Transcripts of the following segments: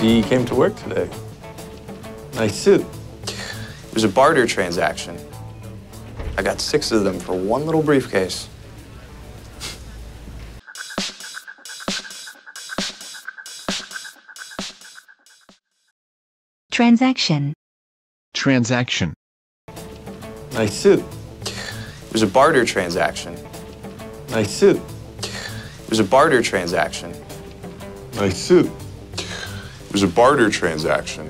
She came to work today. Nice suit. It was a barter transaction. I got six of them for one little briefcase. Transaction. Transaction. Nice suit. It was a barter transaction. Nice suit. It was a barter transaction. Nice suit. It was a barter transaction.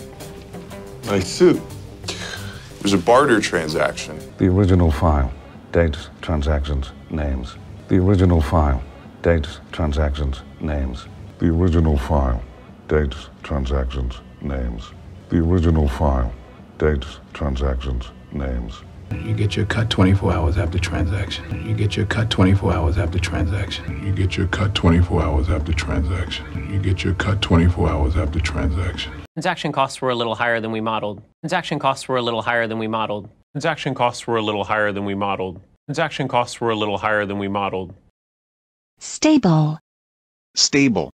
Nice suit. It was a barter transaction. The original file, dates, transactions, names. The original file, dates, transactions, names. The original file, dates, transactions, names. The original file, dates, transactions, names. You get your cut 24 hours after transaction. You get your cut 24 hours after transaction. You get your cut 24 hours after transaction. You get your cut 24 hours after transaction. Transaction costs were a little higher than we modeled. Transaction costs were a little higher than we modeled. Transaction costs were a little higher than we modeled. Transaction costs were a little higher than we modeled. Stable. Stable.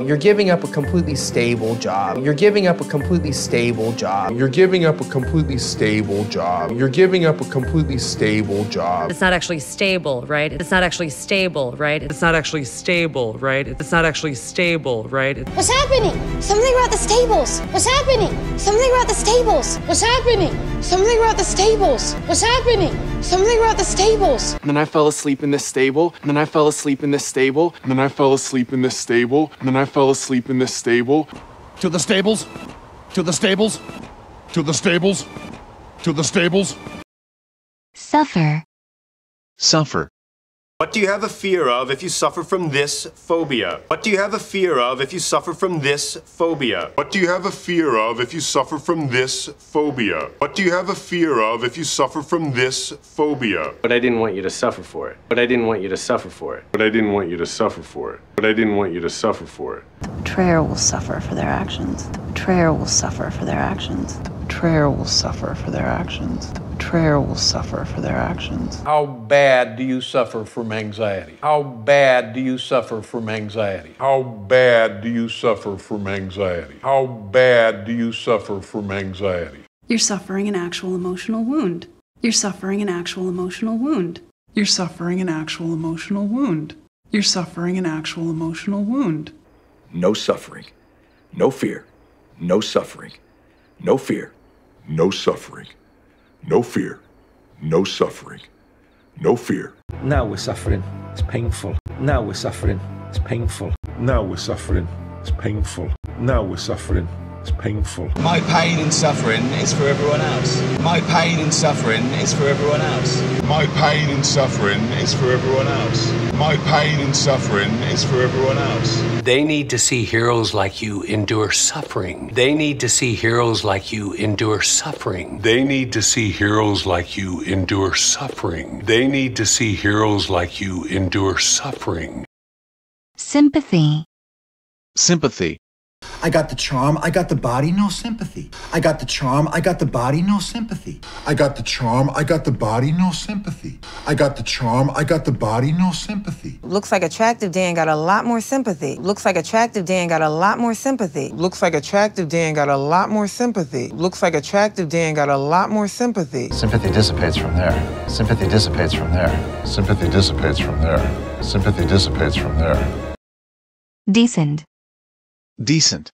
You're giving up a completely stable job. You're giving up a completely stable job. You're giving up a completely stable job. You're giving up a completely stable job. It's not actually stable, right? It's not actually stable, right? It's not actually stable, right? It's not actually stable, right? What's happening? Something about the stables. What's happening? Something about the stables. What's happening? Something about the stables. What's happening? Something about the stables. And then I fell asleep in this stable. And then I fell asleep in this stable. And then I fell asleep in this stable. And then I fell asleep in this stable. To the stables. To the stables. To the stables. To the stables. Suffer. Suffer. What do you have a fear of if you suffer from this phobia? What do you have a fear of if you suffer from this phobia? What do you have a fear of if you suffer from this phobia? What do you have a fear of if you suffer from this phobia? But I didn't want you to suffer for it. But I didn't want you to suffer for it. But I didn't want you to suffer for it. But I didn't want you to suffer for it. The betrayer will suffer for their actions. The betrayer will suffer for their actions. The betrayer will suffer for their actions. The betrayer will suffer for their actions. How bad do you suffer from anxiety? How bad do you suffer from anxiety? How bad do you suffer from anxiety? How bad do you suffer from anxiety? You're suffering an actual emotional wound. You're suffering an actual emotional wound. You're suffering an actual emotional wound. You're suffering an actual emotional wound. No suffering. No fear. No suffering. No fear. No suffering. No fear. No suffering. No fear. Now we're suffering. It's painful. Now we're suffering. It's painful. Now we're suffering. It's painful. Now we're suffering. It's painful. My pain and suffering is for everyone else. My pain and suffering is for everyone else. My pain and suffering is for everyone else. My pain and suffering is for everyone else. They need to see heroes like you endure suffering. They need to see heroes like you endure suffering. They need to see heroes like you endure suffering. They need to see heroes like you endure suffering. Sympathy. Sympathy. I got the charm, I got the body, no sympathy. I got the charm, I got the body, no sympathy. I got the charm, I got the body, no sympathy. I got the charm, I got the body, no sympathy. Looks like attractive Dan got a lot more sympathy. Looks like attractive Dan got a lot more sympathy. Looks like attractive Dan got a lot more sympathy. Looks like attractive Dan got a lot more sympathy. Sympathy dissipates from there. Sympathy dissipates from there. Sympathy dissipates from there. Sympathy dissipates from there. Decent. Decent.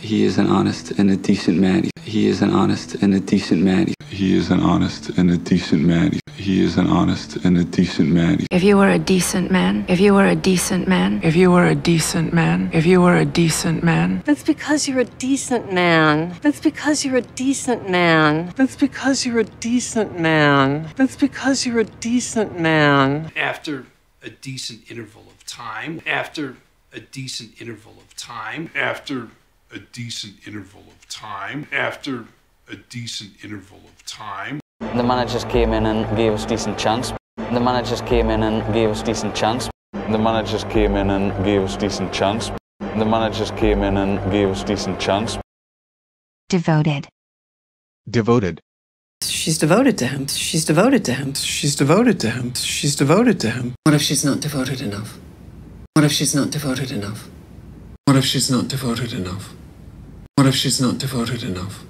He is an honest and a decent man. He is an honest and a decent man. He is an honest and a decent man. He is an honest and a decent man. If you were a decent man, if you were a decent man, if you were a decent man, if you were a decent man. That's because you're a decent man. That's because you're a decent man. That's because you're a decent man. That's because you're a decent man. After a decent interval of time, after a decent interval of time, after a decent interval of time, after a decent interval of time. The managers came in and gave us decent chance. The managers came in and gave us decent chance. The managers came in and gave us decent chance. The managers came in and gave us decent chance. Devoted. Devoted. She's devoted to him. She's devoted to him. She's devoted to him. She's devoted to him. What if she's not devoted enough? What if she's not devoted enough? What if she's not devoted enough? What if she's not devoted enough?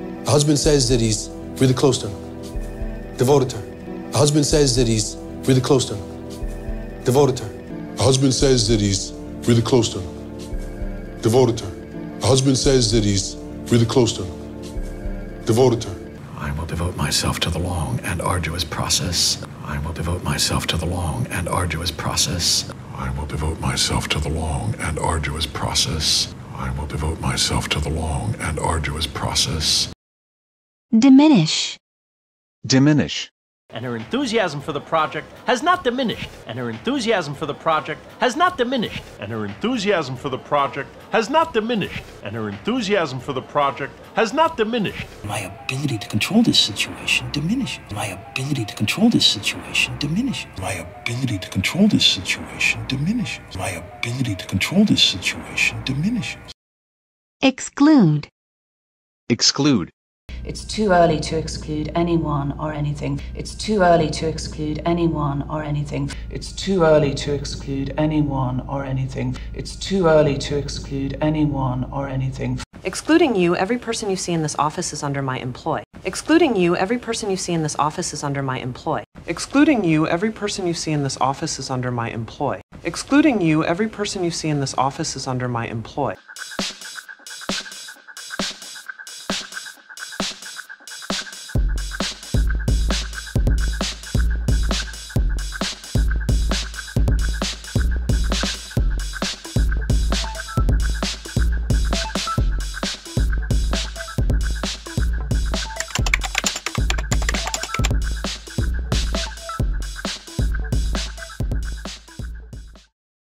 A husband says that he's really close to her, devoted to her. A husband says that he's really close to her, devoted to her. A husband says that he's really close to her, devoted to her. A husband says that he's really close to her, devoted to her. I will devote myself to the long and arduous process. I will devote myself to the long and arduous process. I will devote myself to the long and arduous process. I will devote myself to the long and arduous process. Diminish. Diminish. And her enthusiasm for the project has not diminished. And her enthusiasm for the project has not diminished. And her enthusiasm for the project has not diminished. And her enthusiasm for the project has not diminished. My ability to control this situation diminishes. My ability to control this situation diminishes. My ability to control this situation diminishes. My ability to control this situation diminishes. Exclude. Exclude. It's too early to exclude anyone or anything. It's too early to exclude anyone or anything. It's too early to exclude anyone or anything. It's too early to exclude anyone or anything. Excluding you, every person you see in this office is under my employ. Excluding you, every person you see in this office is under my employ. Excluding you, every person you see in this office is under my employ. Excluding you, every person you see in this office is under my employ.